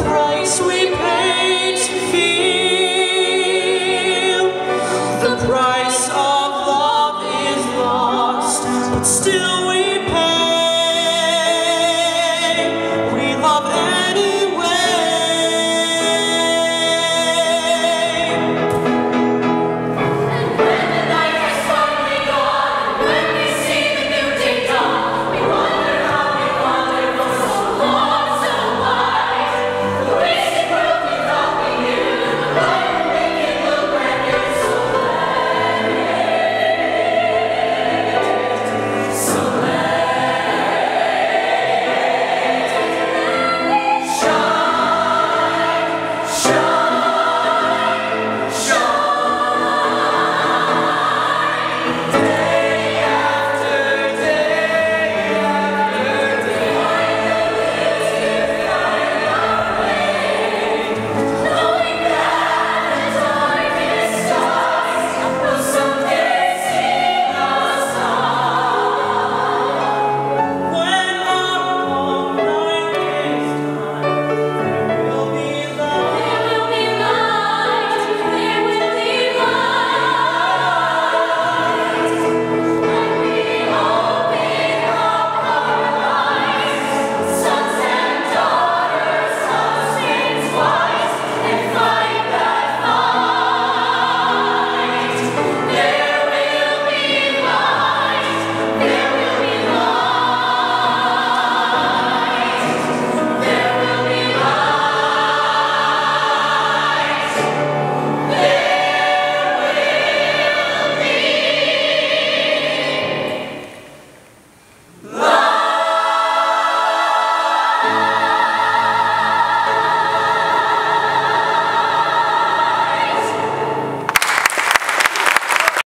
price we pay.